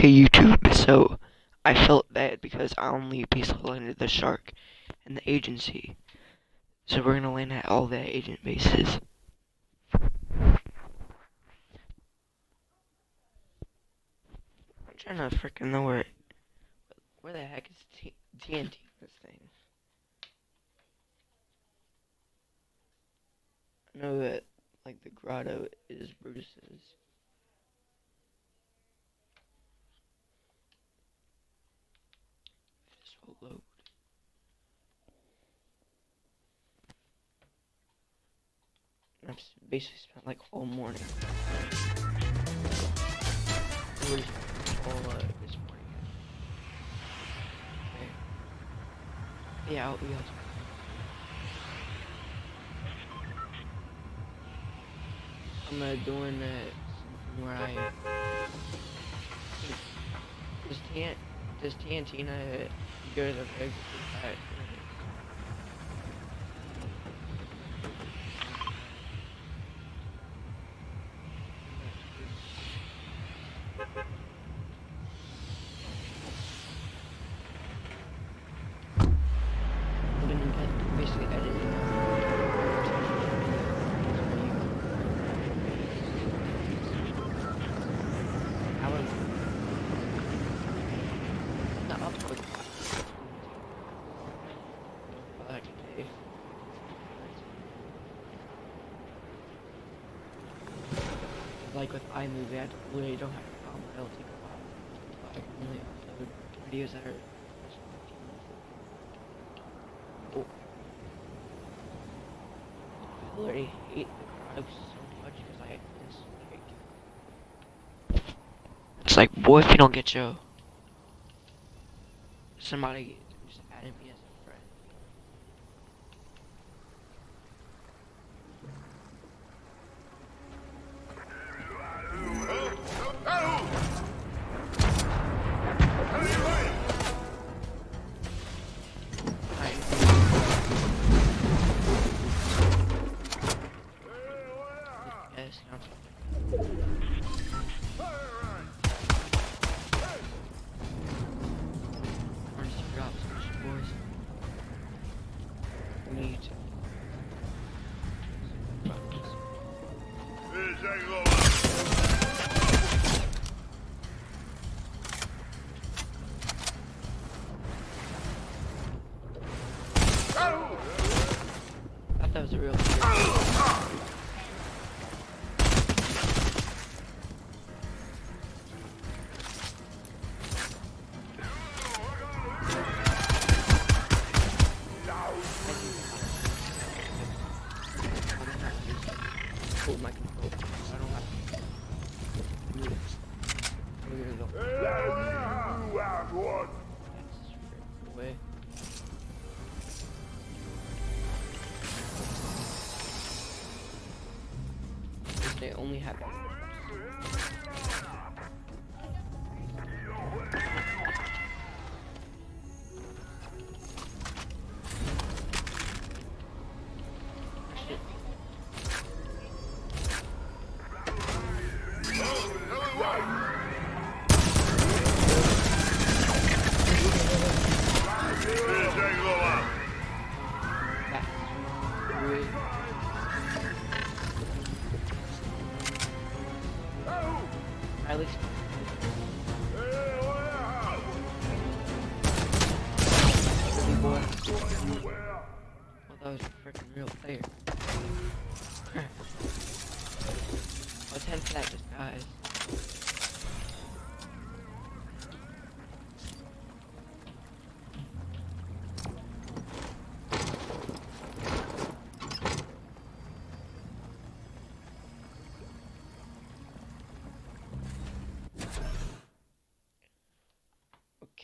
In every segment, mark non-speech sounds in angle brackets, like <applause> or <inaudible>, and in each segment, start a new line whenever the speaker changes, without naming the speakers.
Okay, YouTube, so I felt bad because I only basically landed the shark and the agency. So we're gonna land at all the agent bases. I'm trying to freaking know where where the heck is T TNT this thing? I know that like the grotto is Brutus's. This will load. I've basically spent like all morning. All uh, this morning. Okay. Yeah, I'll, yeah. I'm uh, doing uh, where I does Tan does TNTina go to the big uh, I'm gonna get basically editing. I was not up with Fuck, dude. Like with iMovie, I really don't have a problem. It'll take a while. But I can only upload videos that are Oh. I already hate the crowd so much because I it's like it's like boy if you don't get your somebody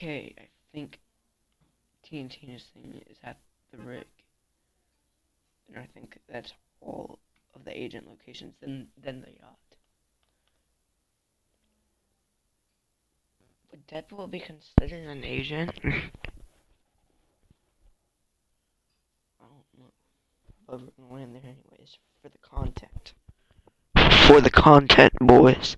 Okay, I think TNT's thing is at the rig. And I think that's all of the agent locations, then then the yacht. Would Deadpool be considered an agent? <laughs> I don't know. But we're land there anyways for the content. For the content, boys.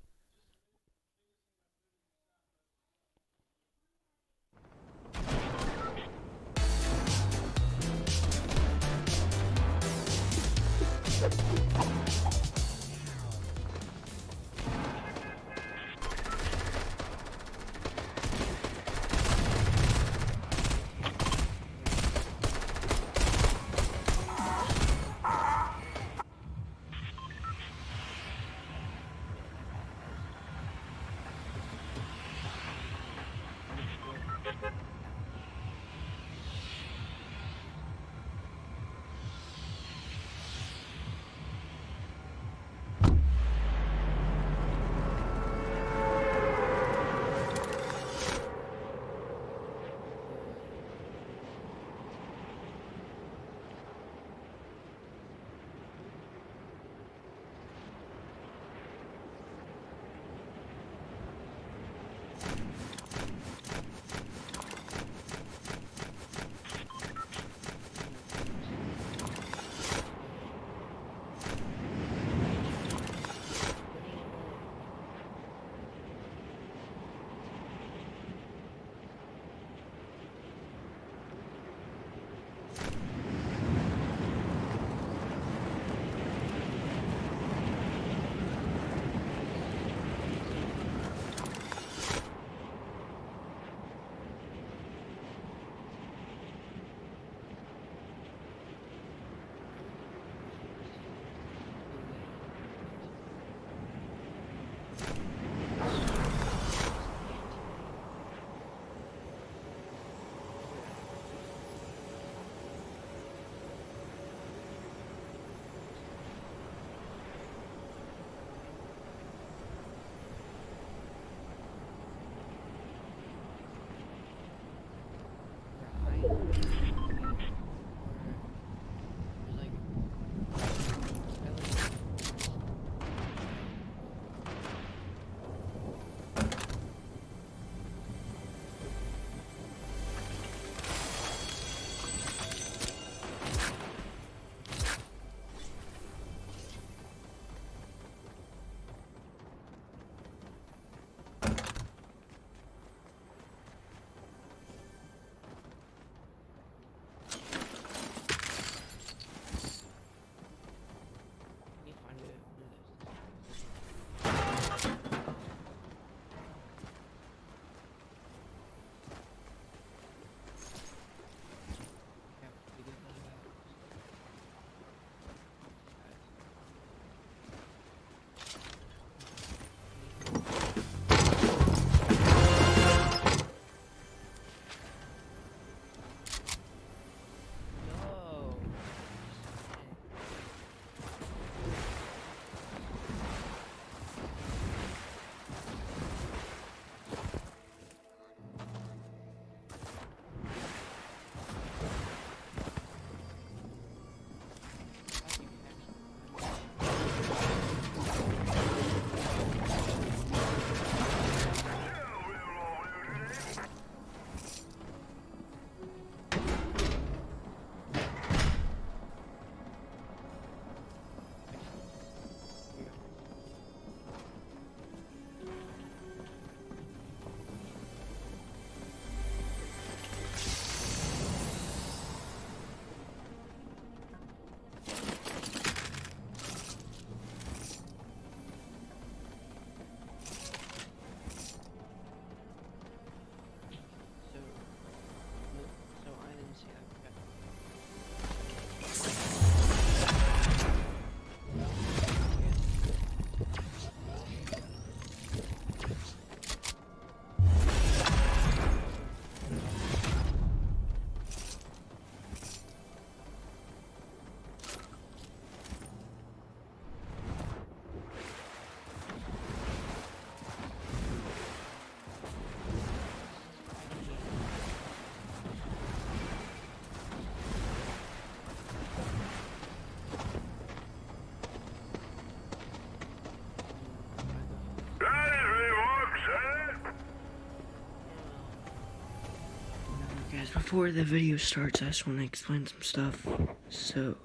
Before the video starts, I just want to explain some stuff. So,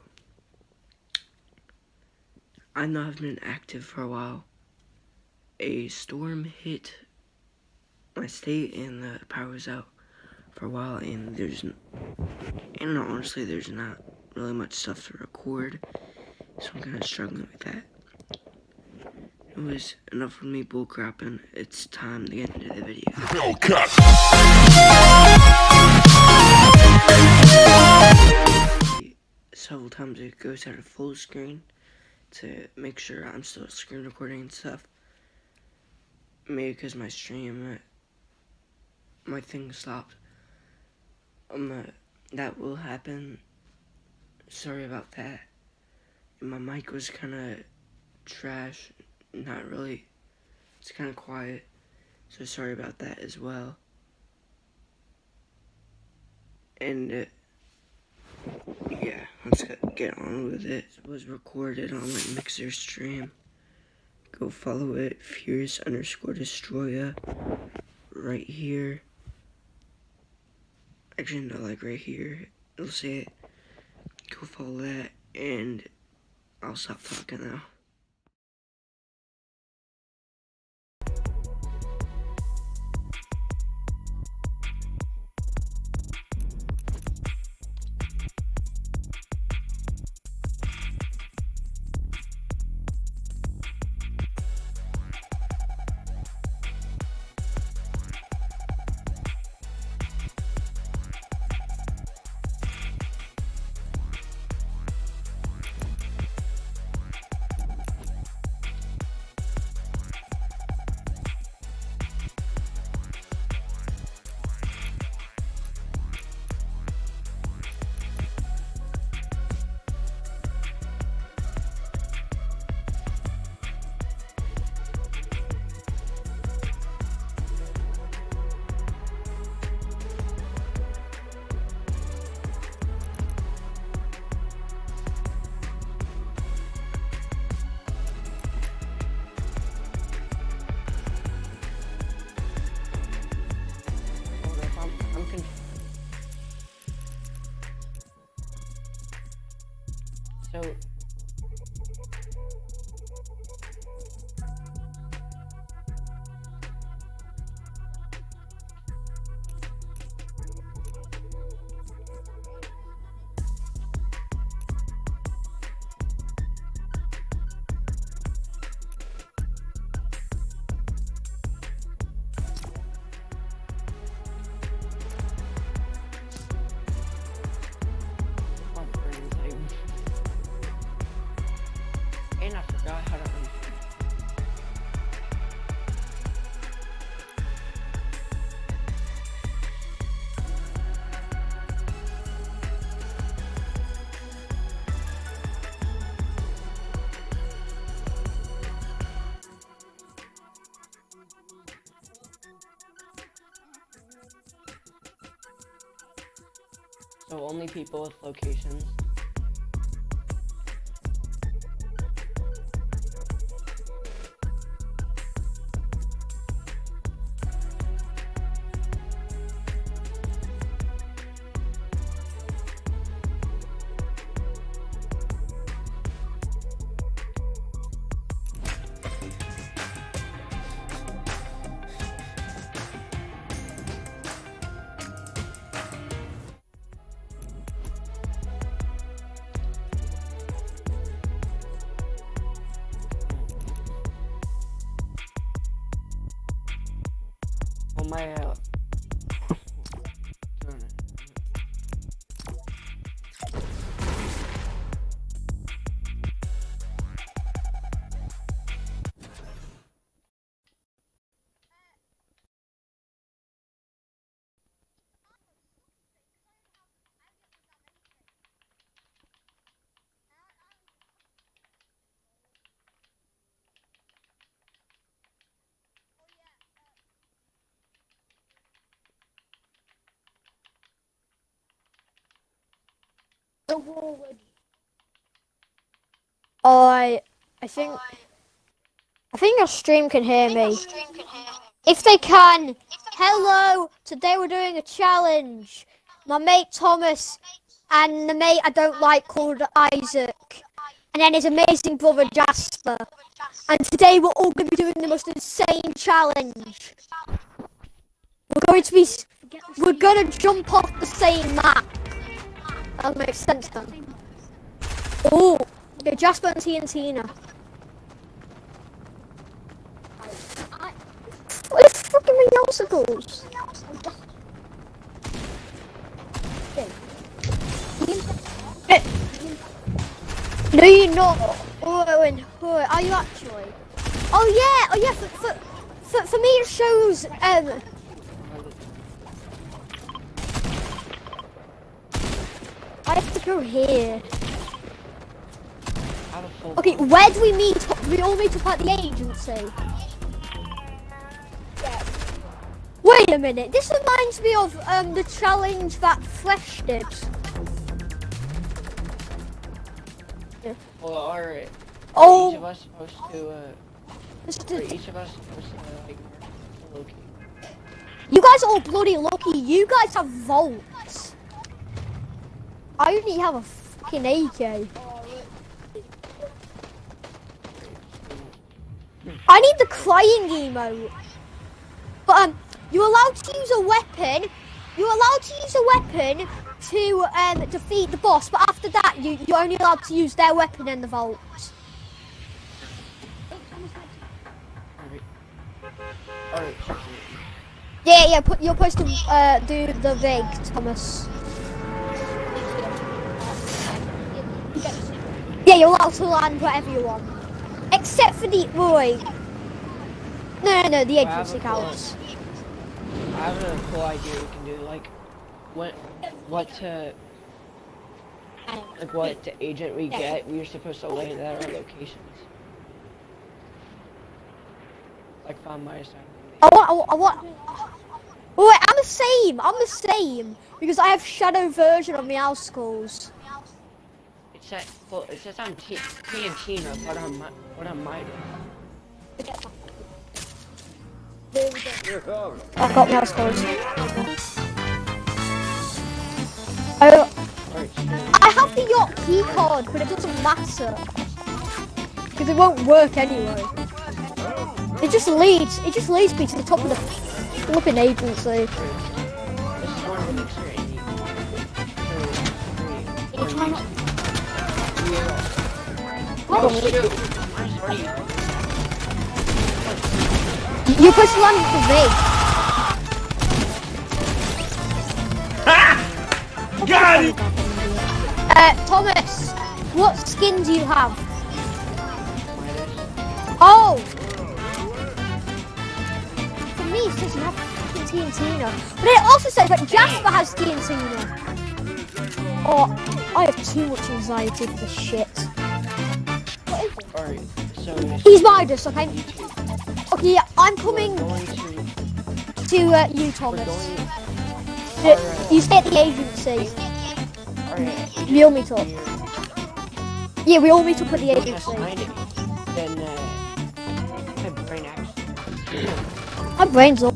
I know I've been active for a while. A storm hit my state and the power was out for a while and there's, and honestly, there's not really much stuff to record. So I'm kind of struggling with that. It was enough of me bullcrapping. It's time to get into the video. Hellcat! Several times it goes out of full screen to make sure I'm still screen recording and stuff. Maybe because my stream, my thing stopped. Um, uh, that will happen. Sorry about that. My mic was kind of trash not really. It's kind of quiet. So sorry about that as well. And uh, yeah, let's get on with it. It was recorded on my Mixer stream. Go follow it, Furious underscore destroyer, right here. Actually, no, like right here. It'll say it. Go follow that, and I'll stop talking now. So So only people with locations.
The wall would. Oh, I, I think, I think your stream can hear me. If they can, hello. Today we're doing a challenge. my mate Thomas, and the mate I don't like called Isaac, and then his amazing brother Jasper. And today we're all going to be doing the most insane challenge. We're going to be, we're going to jump off the same map. That makes sense then. Oh, okay, Jasper and TNTina. What the fucking Reelsicles? No, you're not. Owen, Owen, are you actually? Oh yeah, oh yeah. For, for, for, for me, it shows. Um, I have to go here.
Out of full.
Okay, where do we meet? We all meet up at the agency. Wait a minute. This reminds me of um the challenge that Fresh did.
Well, alright. Each of
Oh,
us supposed to, uh,
this is-
each of us supposed to, uh, like,
you guys are all bloody lucky. You guys have vaults. I only have a fucking AK. I need the crying emote. But um, you're allowed to use a weapon. You're allowed to use a weapon to um defeat the boss. But after that, you you're only allowed to use their weapon in the vault.
Alright. Alright, check it.
Yeah, yeah. Put, you're supposed to uh, do the rig, Thomas. Yeah, you're allowed to land wherever you want, except for the boy. No, no, no. The agency counts.
I have a cool idea we can do, like, what, what to, like, what agent we get, we're supposed to land at our locations. Like, find my assignment.
I want, I want, I want. Oh, wait, I'm the same. I'm the same because I have shadow version of Meowscles.
It says, well, it says I'm T, T and Tina, what I'm I?
Got Meowscles. Oh. I, I have the yacht key card, but it doesn't matter because it won't work anyway. It just leads. It just leads me to the top of the flipping agency.
this Oh, shoot!
You're one with me.
Got it!
Uh, Thomas, what skin do you have? Oh! For me, it says you have fucking TNT now. But it also says that Jasper has TNTina. Oh, I have too much anxiety for this shit.
Alright, so
He's Midas, okay? Okay, yeah, I'm coming
to,
to uh, you, Thomas. Uh, You stay at the agency.
alright,
We all meet up. Yeah, we all meet up at the agency.
it, then, uh, my brain actually.
My brain's up.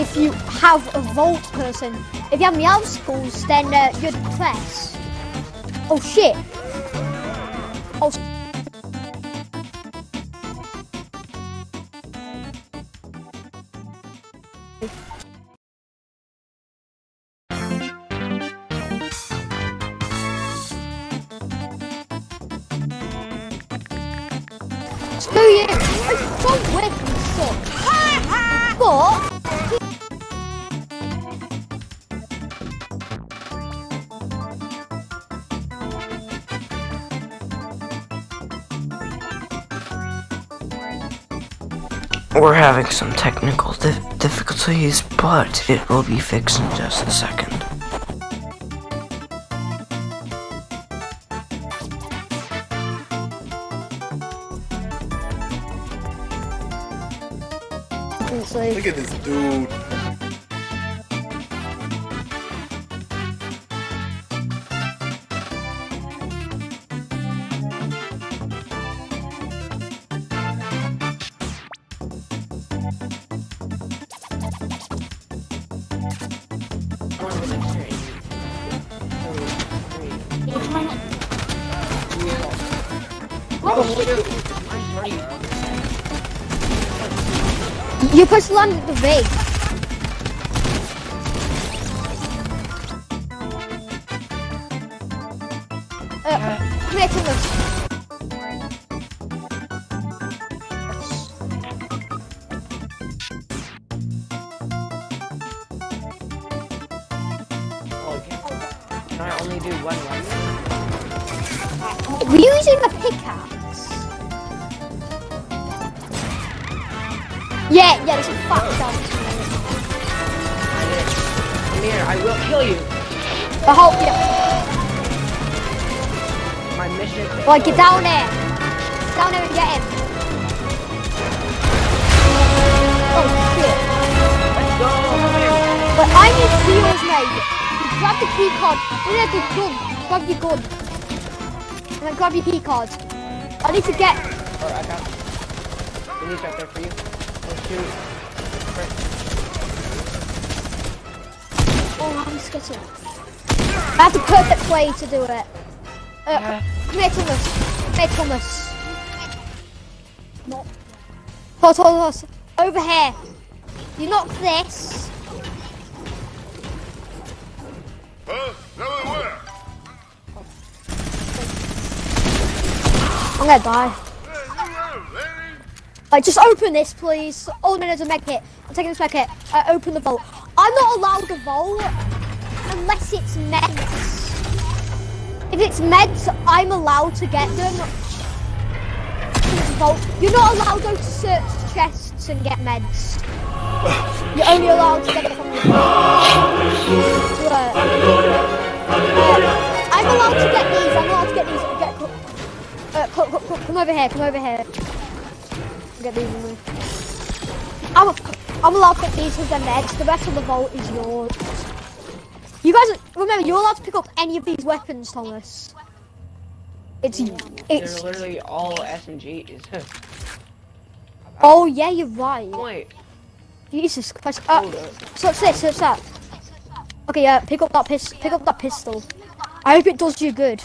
If you have a vault person, if you have Meowscles, then uh, you're depressed. Oh shit.
Having some technical dif- difficulties, but it will be fixed in just a second.
Look at this dude.
I will kill you.
I hope you.
My mission
Like, get down there. Down there and get him. Oh, shit.
Let's go.
But I need heals, mate. You grab the key card. No, no, the gun. Grab your gun. And then grab your key card. I need to get.
Oh, I got Denise right there for you. One, two. First.
Oh, I'm scared. That's the perfect way to do it. Uh,
Yeah.
come here, Thomas. Come here, Thomas. No. Hold, hold, hold. Over here. You knock this.
Huh? Where?
I'm gonna die. Like, just open this, please. Oh, no, there's a med kit. I'm taking this med kit. Uh, open the vault. I'm not allowed to vault unless it's meds. If it's meds, I'm allowed to get them. You're not allowed to search chests and get meds. You're only allowed to get it from the. Uh, I'm allowed to get these. I'm allowed to get these. Get, uh, co- co- co- come over here. Come over here. Get these. I'm, I'm allowed to pick these because they're meds. The rest of the vault is yours. You guys, remember, you're allowed to pick up any of these weapons, Thomas. It's, it's.
They're
it's,
literally all SMGs. <laughs>
oh yeah, you're right.
Wait.
Jesus Christ. Uh, what's this? What's that? Okay, yeah, pick up that pis- pick up that pistol. I hope it does you good.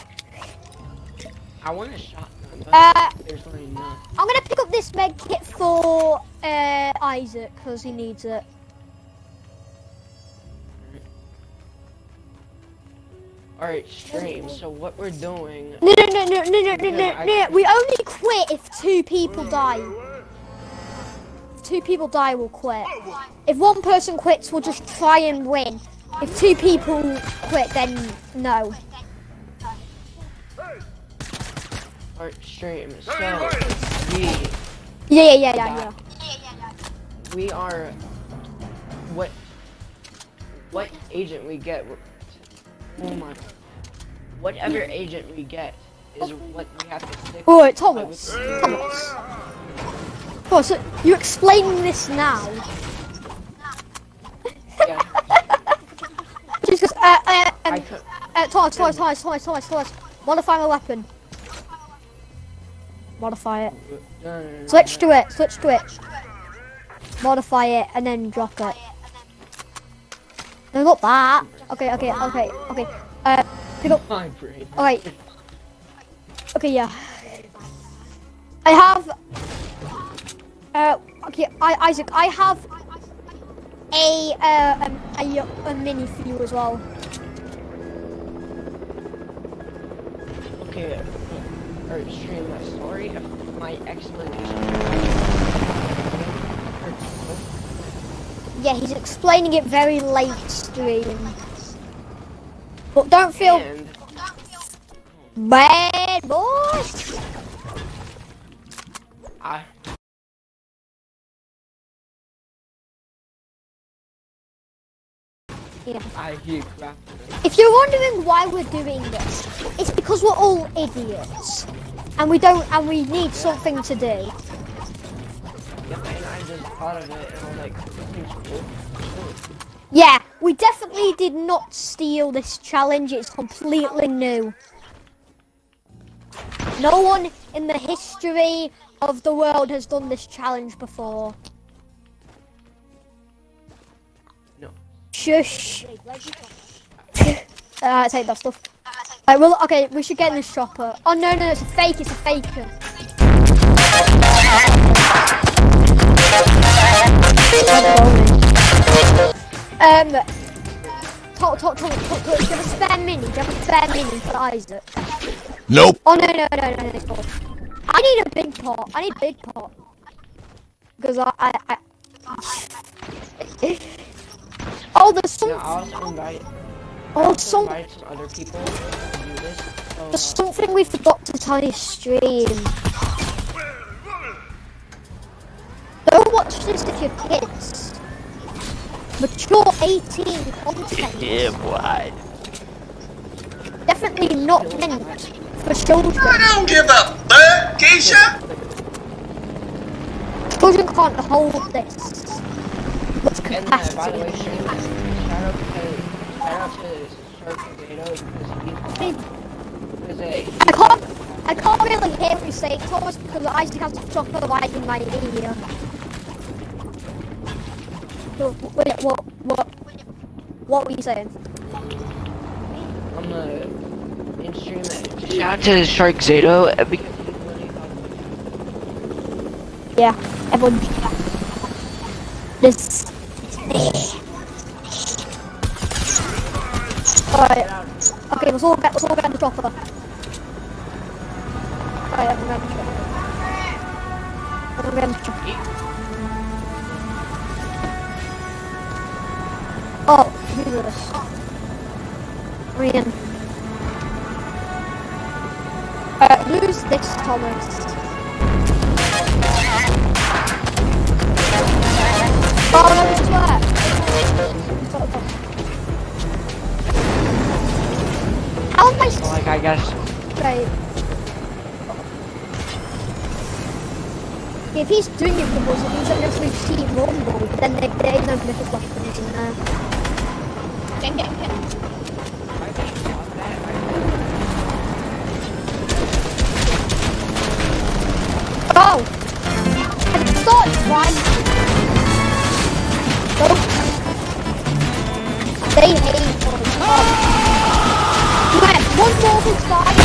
I want a shotgun,
Uh,
there's really none.
I'm gonna pick up this med kit for uh, Isaac because he needs it.
Alright, stream. So what we're doing.
No, no, no, no, no, no, no, no,
I-
no. We only quit if two people die. If two people die, we'll quit. If one person quits, we'll just try and win. If two people quit, then no.
Alright, stream. So
Hey,
Yeah, yeah, yeah, yeah, yeah.
We are what what agent we get. Oh my. Whatever agent we get is what we have to stick.
Oh,
with.
Thomas. Thomas. Oh, so you're explaining this now?
Yeah, <laughs>
Just 'cause, uh, uh,
I
um,
could.
uh, Thomas, Thomas, Thomas, Thomas, Thomas, Thomas. Modify my weapon. Modify it. Switch to it. Switch to it. Modify it and then drop it. No, not that. Okay, okay, okay, okay. Uh, pick up.
My brain.
Alright. Okay, yeah. I have. Uh, okay, I, Isaac, I have a, uh, um, a, a mini for you as well.
Okay. Alright, stream. I'm sorry my explanation.
yeah, he's explaining it very late stream. But don't feel
and...
bad, boys.
I.
Yeah.
I hear crap.
If you're wondering why we're doing this, it's because we're all idiots, and we don't, and we need something to do.
Yep, and I just thought of it and I'm like, this cool.
Yeah, we definitely did not steal this challenge. It's completely new. No one in the history of the world has done this challenge before.
No.
Shush. <laughs> uh, take that stuff. Right, well, okay, we should get in this chopper. Oh no, no, it's a fake. It's a faker. Um, talk, talk, talk, talk, talk. Do you have a spare mini? Do you have a spare mini for Isaac?
Nope.
Oh no, no, no, no, it's cool. I need a big pot. I need a big pot. Because I, I, I... <laughs> oh, there's some,
Yeah, I also invite,
oh, some,
invite some other people to do this. So,
there's something we forgot to tell you stream. Don't watch this if you're kids. Mature 18 content. <laughs>
Yeah, boy.
Definitely not meant for children.
I don't give a fuck, Keisha.
Children can't hold this. What's
and uh, by the way,
capacity?
Shane, shout out to, shout out to Shark Tornado because he, because
I can't, I can't really hear what you're saying, Thomas, because Isaac has to chop the light in my ear. What, what, what were you saying?
I'm uh, in uh, Shout out to Shark Zato uh,
Yeah, everyone. This. Alright. Okay, let's all get, let's all get the chopper. Alright, everyone get the chopper. Everyone get the chopper. Oh, who's this? Rian. Uh, who's this, Thomas? Oh no, is? How am I
like, I guess.
straight? If he's doing it for us, that next week's Team Rumble, then there, there is no mythic weapons in there same. Oh! I saw it
twice! Oh.
They hate each other. Oh. Man, one ball to start.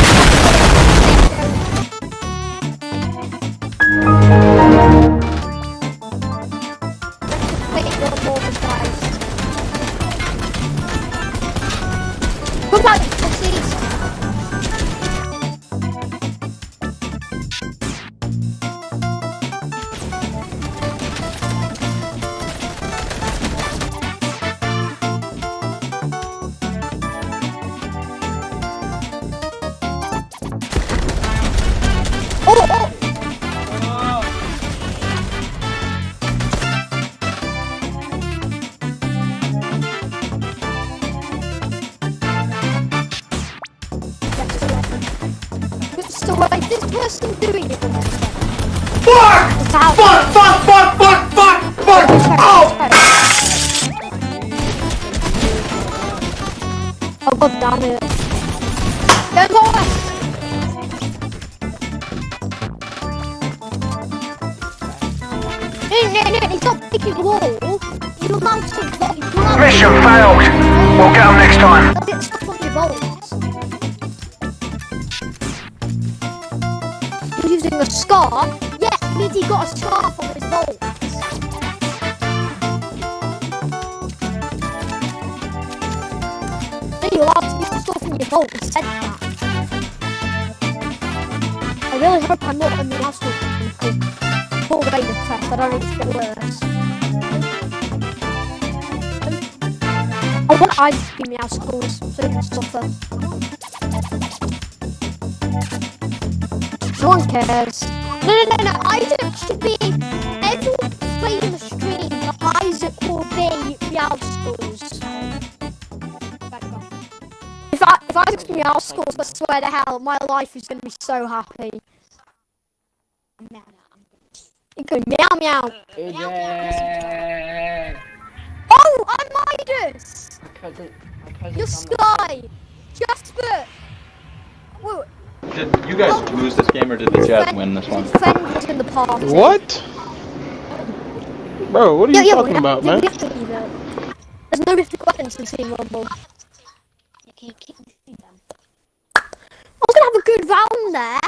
Meow scores, I swear to hell, my life is gonna be so happy. You're going meow meow.
AJ.
Oh, I'm Midas!
My cousin. My cousin.
You're Skye! Jasper! Whoa,
Did you guys oh. lose this game or did the Jazz win this one?
friend in the party.
What? Bro, what are you
Yeah, yeah,
talking about,
have,
man?
we have to leave it. There's no mythic weapons in Team Rumble. I was gonna have a good round there.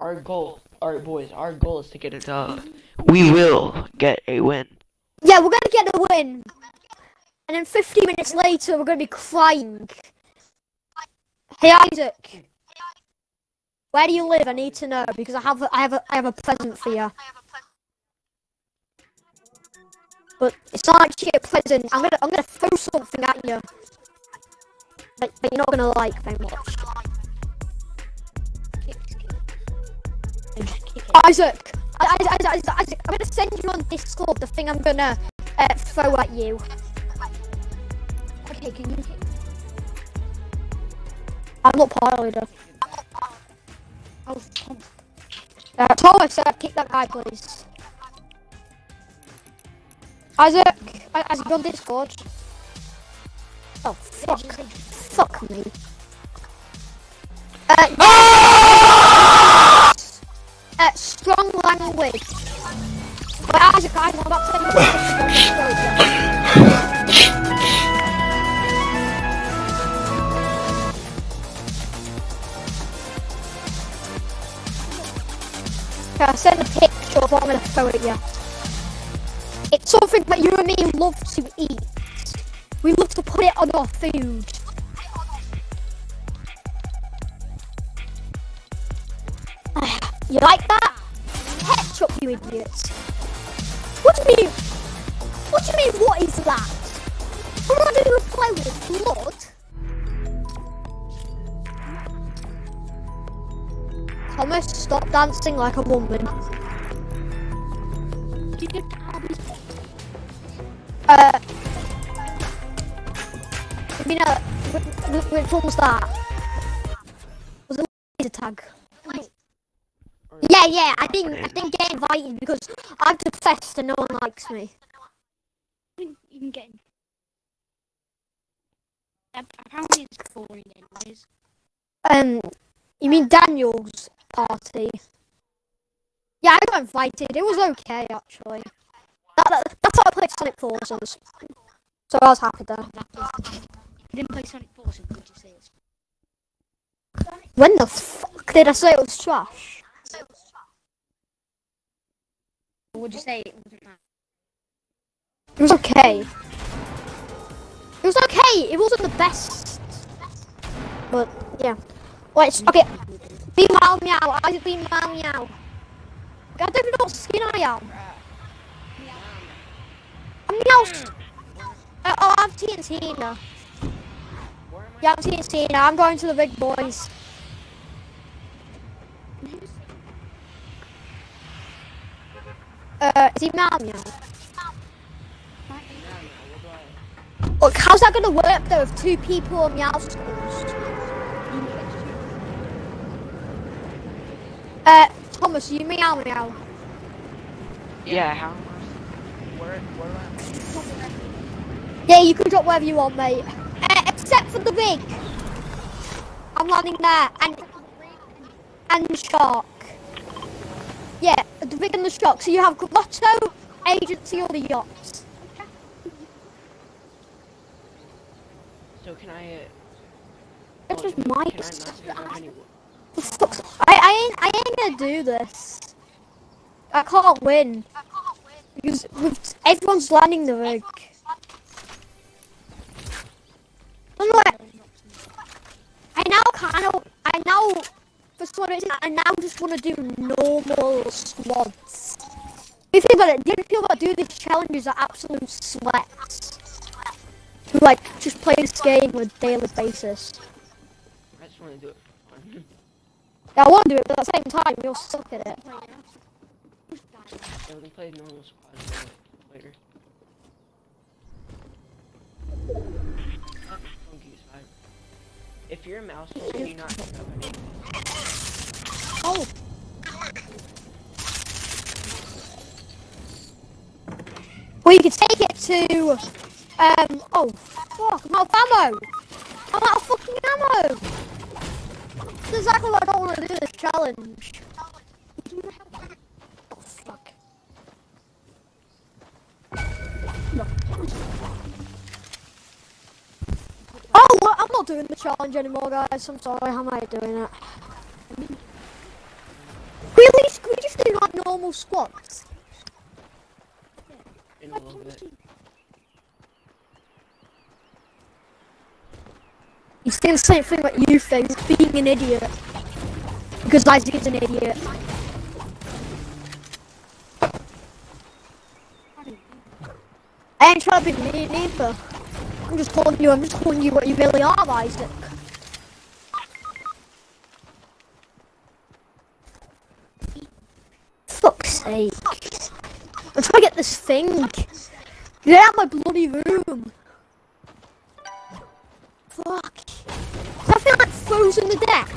Our goal, our boys, our goal is to get a dub. We will get a win.
Yeah, we're gonna get a win. And then 15 minutes later, we're gonna be crying. Hey Isaac, where do you live? I need to know because I have a, I have a, I have a present for you. But it's not actually a present. I'm gonna I'm gonna throw something at you. But, that you're not gonna like very much. Isaac, I, I, I, Isaac, Isaac, I'm gonna send you on Discord the thing I'm gonna uh, throw at you. Okay, can you? I'm not part leader. Oh, Tom. Uh, Thomas, uh, kick that guy, please. Isaac, Isaac, on Discord? Oh, fuck. Fuck me. Uh, uh, strong language. Wait, Isaac, I'm about to send Okay, I sent a picture of what I'm gonna throw at you. It's something that you and me love to eat. We love to put it on our food. <sighs> You like that? Ketchup, you idiots. What do you mean? What do you mean, what is that? To play with? Blood? Thomas, stop dancing like a woman. Wh- wh- which one was a laser tag? Yeah, yeah, I didn't, I didn't get invited because I'm depressed and no one likes me.
You can get. Apparently, it's boring, anyways.
Um, you mean Daniel's party? Yeah, I got invited. It was okay, actually. That, that, that's why I played Sonic Forces. So I was happy there.
You didn't play Sonic
When the fuck did I say it was trash?
Or would you say it wasn't that?
It was okay. It was okay. It wasn't the best. But, yeah. Wait, okay. Be Meow Meow. I be Meow Meow. I don't even know what skin I am. I'm Meow. Uh, oh, I'm TNT now. Yeah, I'm TNT now. I'm going to the big boys. Uh, is he Meow Meow? Look, how's that gonna work though if two people are Meowscles? Uh, Thomas, you Meow Meow.
Yeah, how? Where, where am
Yeah, you can drop wherever you want, mate. Except for the rig. I'm landing there, and and the shark. Yeah, the rig and the shark. So you have Grotto, Agency, or the yachts.
So can I? Uh,
It's just my.
I message her any?
The fuck's- I, I ain't I ain't gonna do this. I can't win. I can't win. Because everyone's landing the rig. I don't know I now kind of I now for some reason I now just want to do normal squads. Do you feel about it? The people that do these challenges are absolute sweats. Who like just play this game on a daily basis.
I just want to do it for fun.
Yeah, I want to do it, but at the same time, you'll suck at it.
Yeah, we play normal squad later. If you're a mouse, can you not?
Oh. Well, you can take it to, um, oh, fuck, I'm out of ammo. I'm out of fucking ammo. That's exactly what I don't want to do this challenge. Oh, fuck. Oh, well, I'm not doing the challenge anymore, guys. I'm sorry. How am I doing it? Really? Can we just do like normal squats?
In a little bit.
You say the same thing about you things, being an idiot. Because Isaac is an idiot. I ain't trying to be mean either. I'm just calling you, I'm just calling you what you really are, Isaac. Fuck's sake. I'm trying to get this thing. Get out of my bloody room. Fuck. I feel like frozen to death.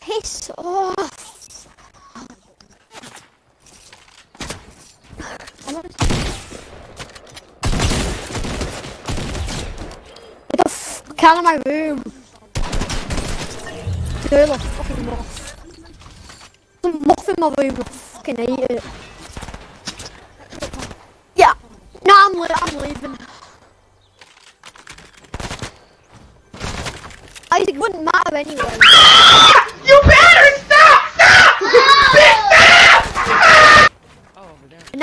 Piss off. Get the fuck out of my room. Girl, a fucking moth. There's a moth in my room, I fucking hate it. Yeah. No, I'm, li- I'm leaving. Isaac wouldn't matter anyway. <laughs>
You better stop! Stop! <laughs> Bitch, stop!
Oh, over there.
And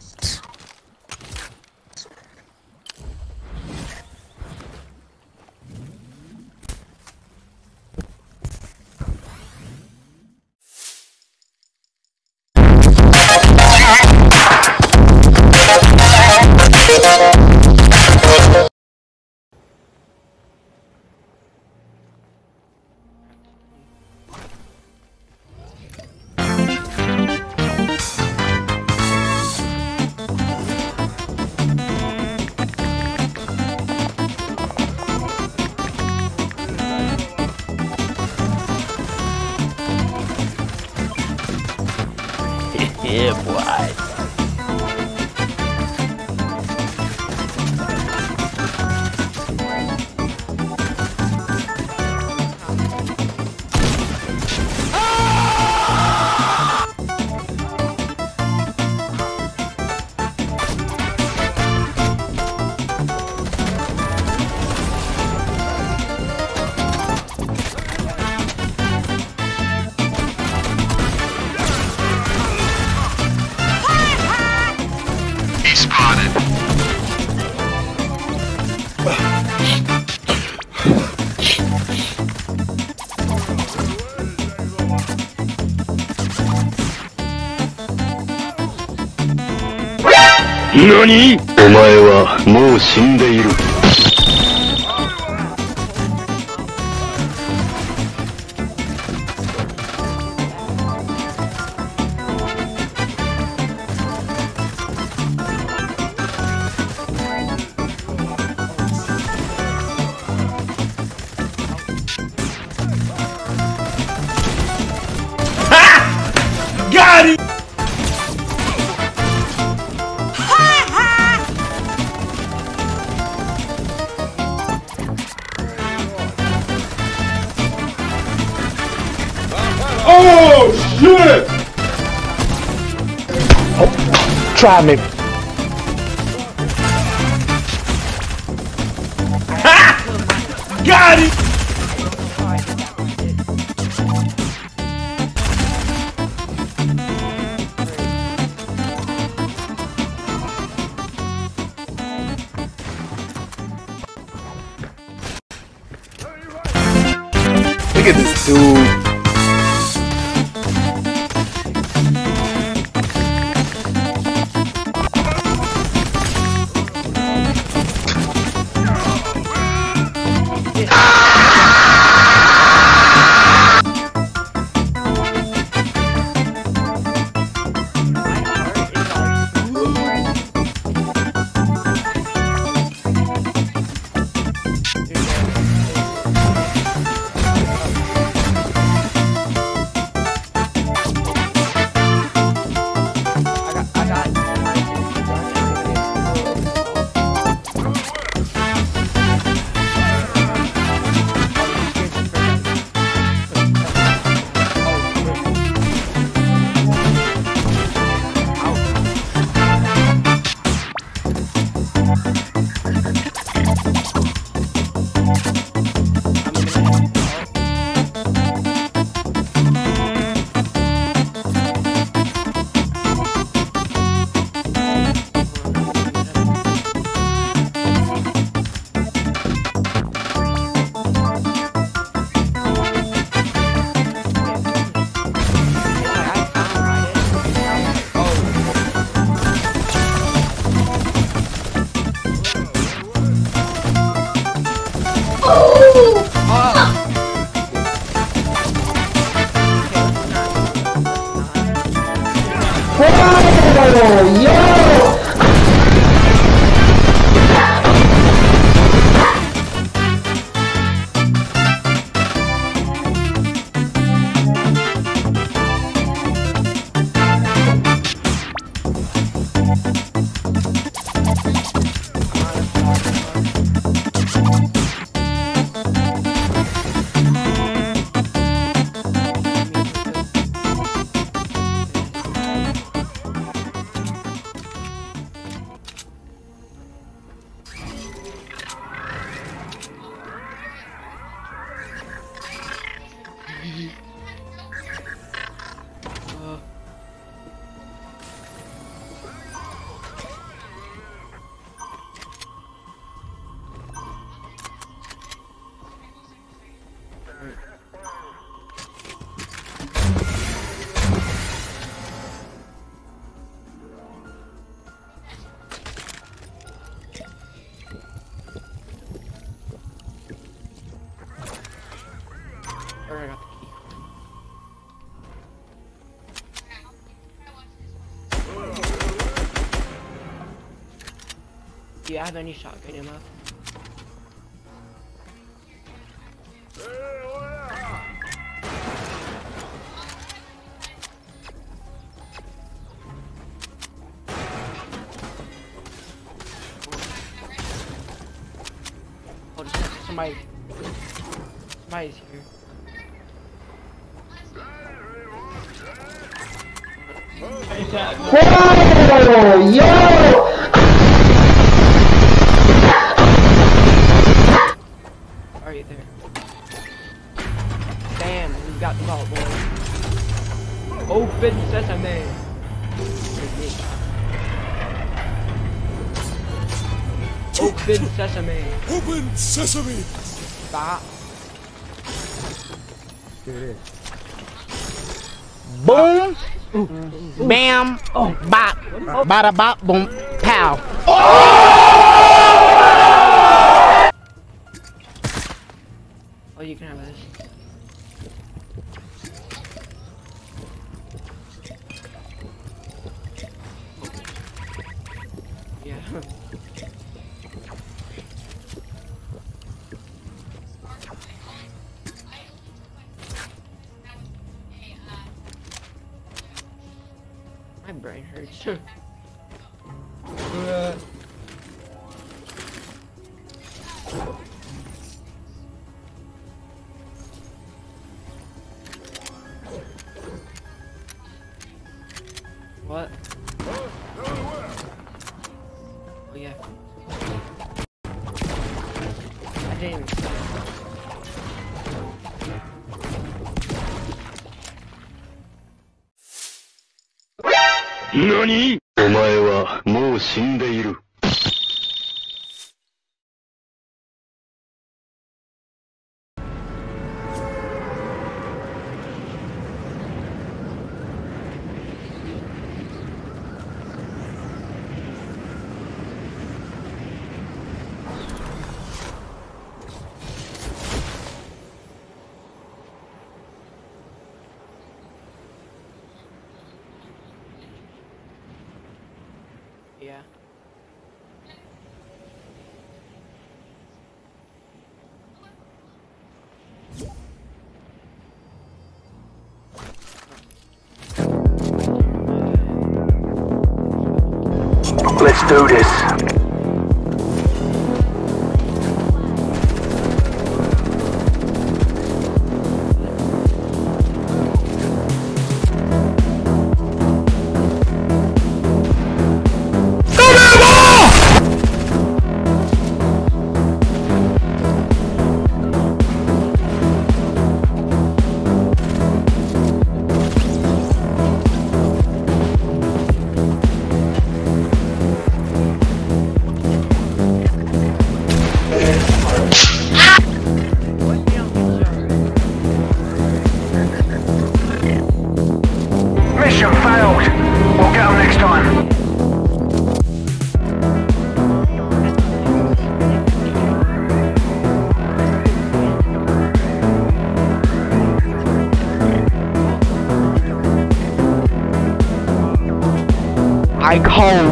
にお前はもう死んでいる。Try
Are you there? Damn, we got the vault, boys. Open sesame. Open sesame.
Open sesame!
Stop.
Boom, oh. bam, bop, bada bop, boom, pow.
Oh, you can have this.
Do this.
I call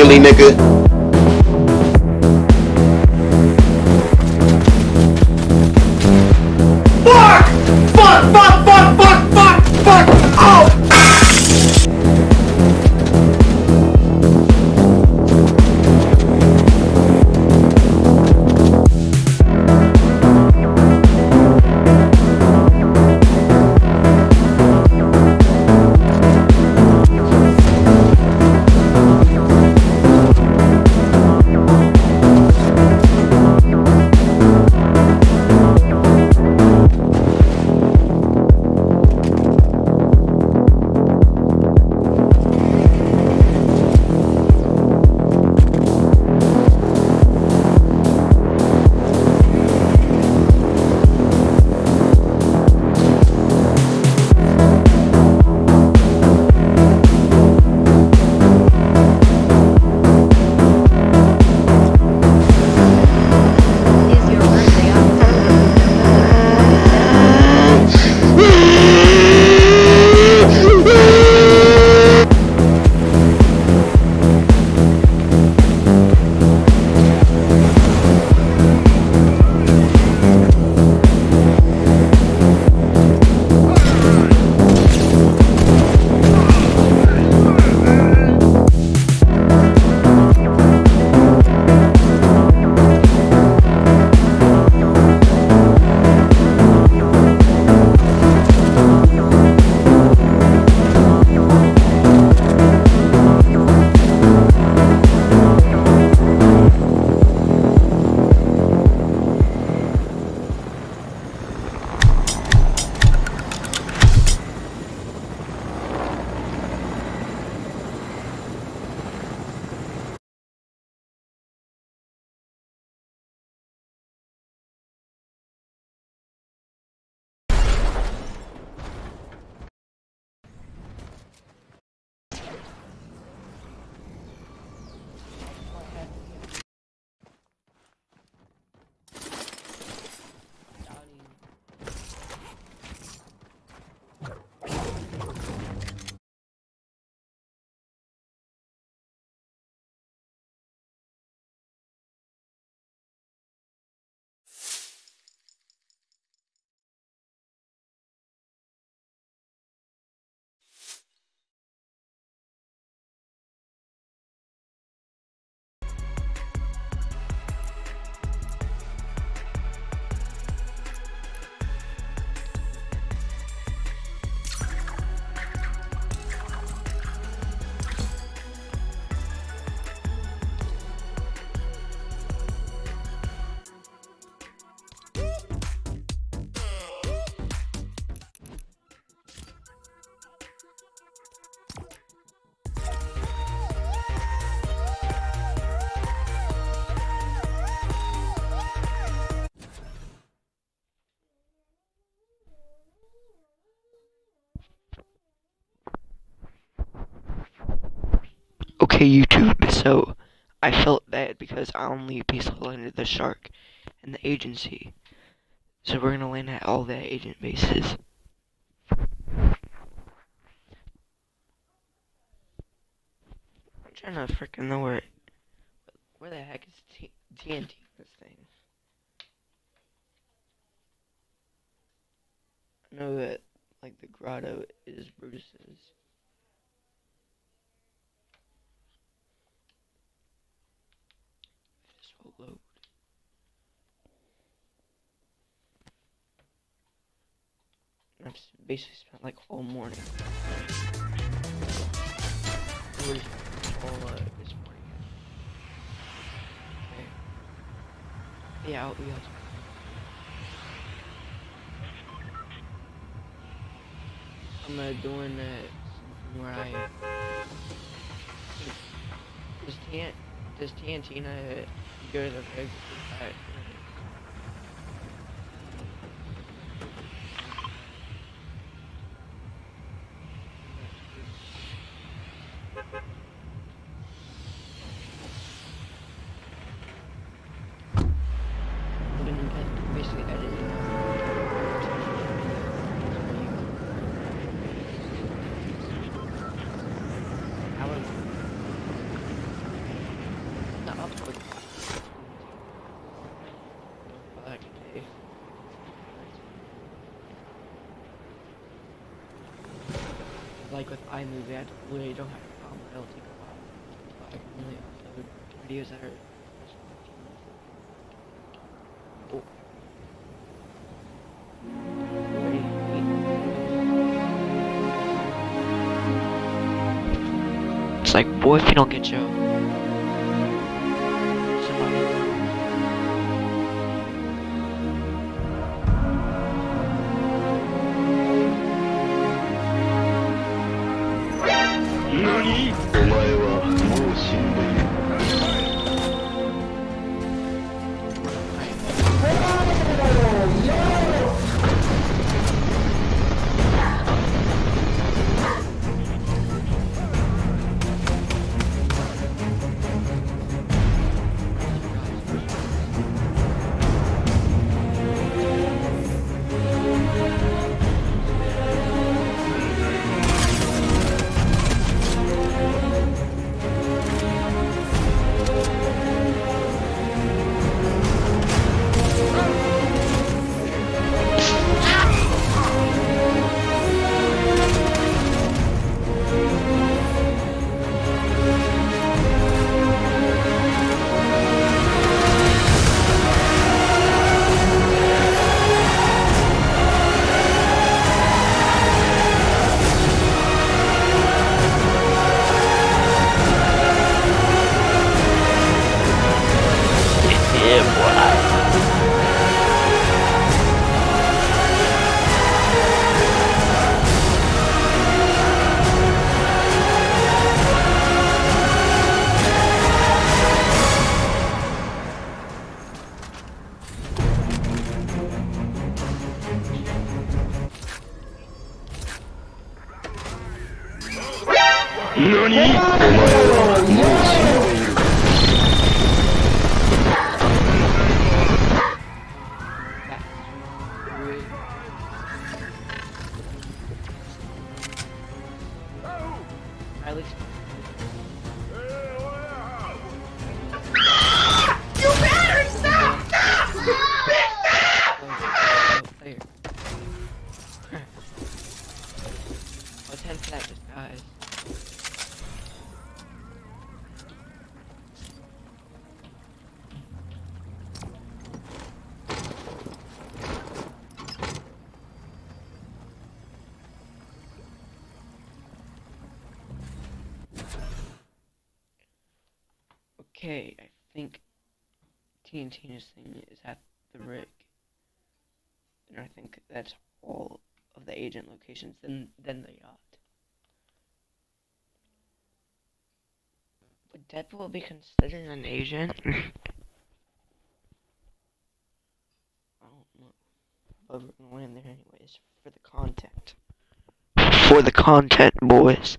Really, nigga?
Okay, YouTube, so I felt bad because I only basically landed the shark and the agency. So we're gonna land at all the agent bases. I'm trying to freaking know where where the heck is T- TNT this thing? I know that like the grotto is Brutus's. This will load. I've basically spent like all morning. All uh, this morning. Okay. Yeah, I'll, yeah. I'm uh, doing uh, where I does does TNT uh, go to the rig? Uh, I'm gonna ed- basically edit it. I would not upload. Fuck, Dave. Like with iMovie, I really don't have a problem. It'll take a while. But I can really upload videos that are. It's like, boy, if you don't get Joe. TNT's thing is at the rig. And I think that's all of the agent locations, then then the yacht. Would Deadpool be considered an agent? <laughs> I don't know. But we're gonna land there anyways for the content. For the content, boys.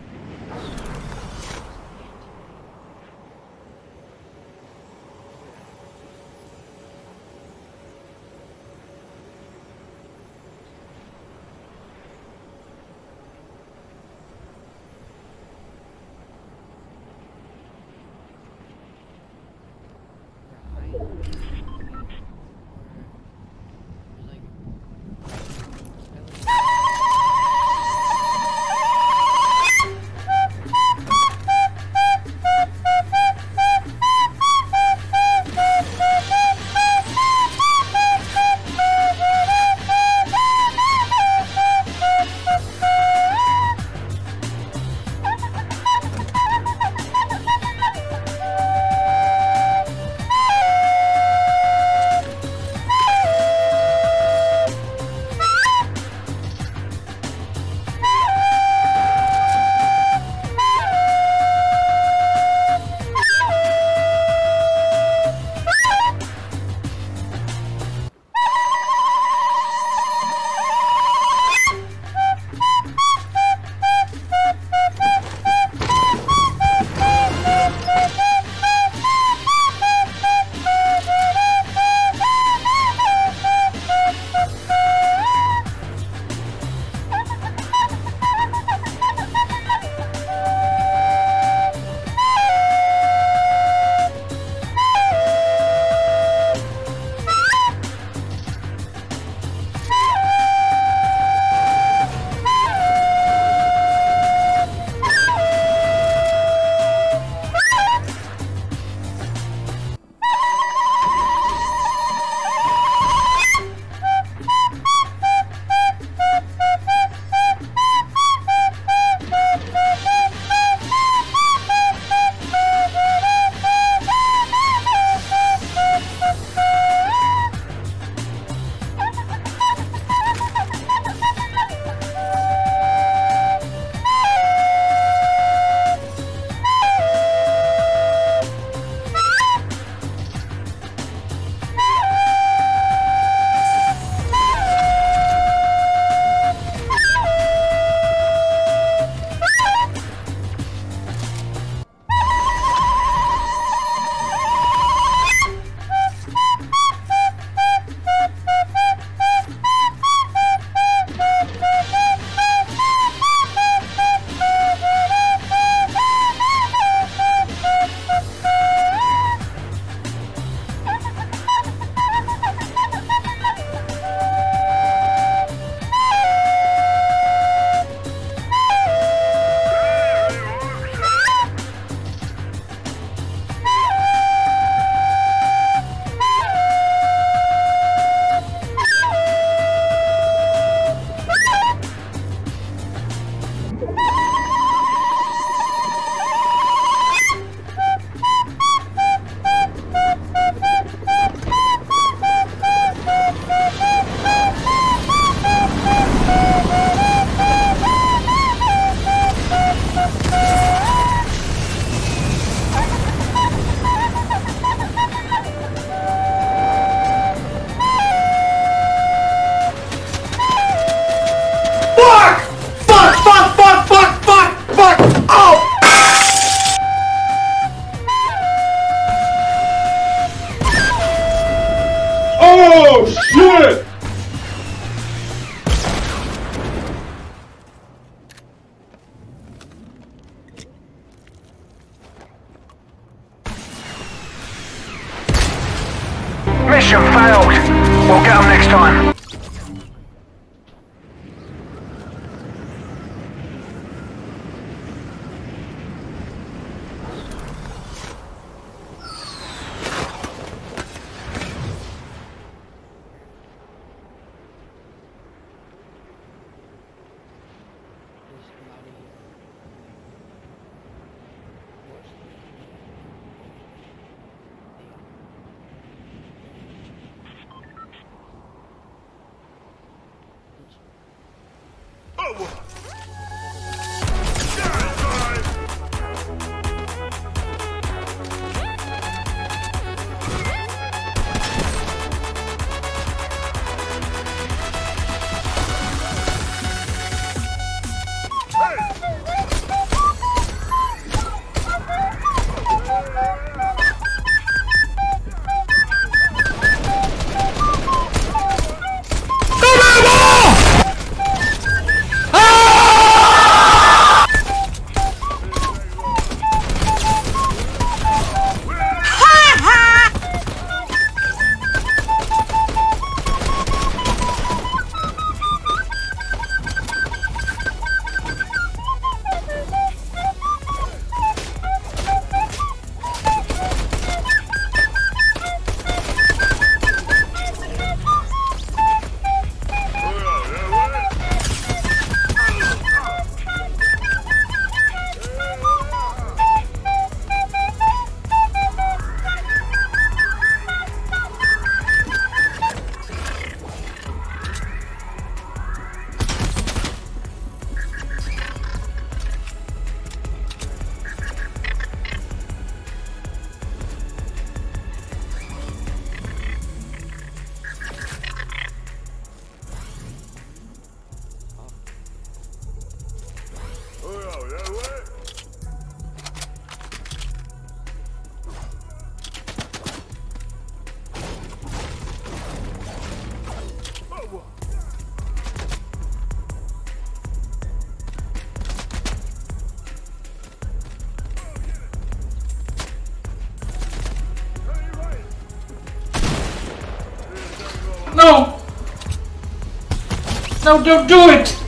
No, don't do it!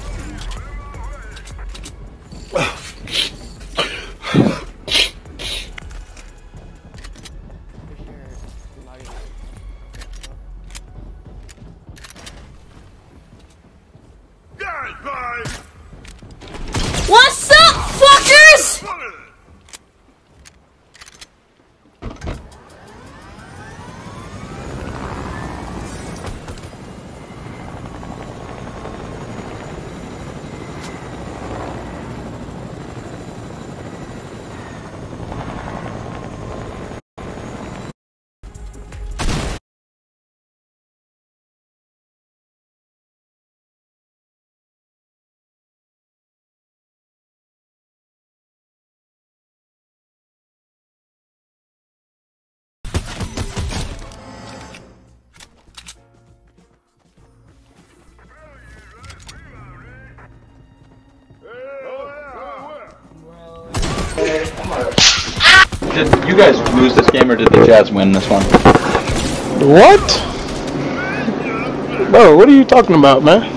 Did you guys lose this game or did the Jazz win this one?
What? Bro, what are you talking about, man?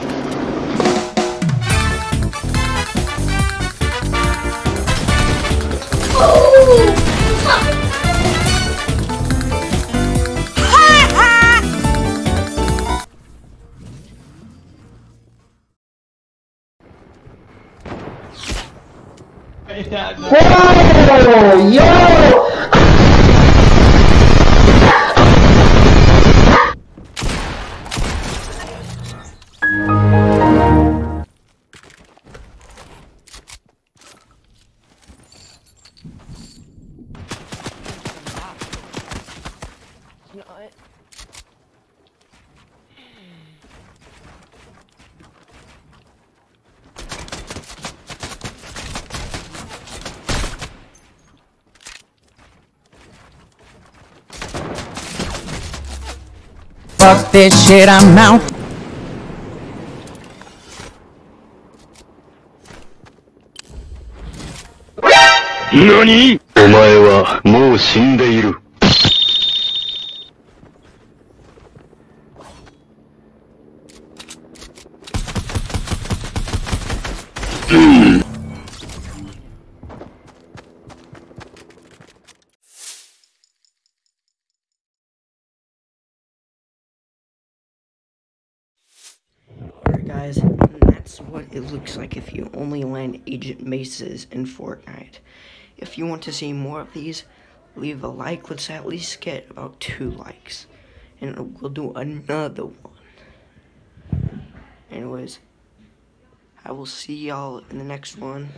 Fuck this shit, I'm out.
何お前はもう死んでいる。
It looks like if you only land Agent Bases in Fortnite. If you want to see more of these, leave a like. Let's at least get about two likes. And we'll do another one. Anyways, I will see y'all in the next one.